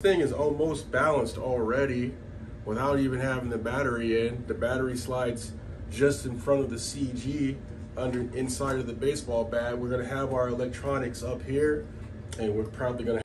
thing is almost balanced already without even having the battery in. The battery slides just in front of the CG under inside of the baseball bat. We're gonna have our electronics up here and we're probably gonna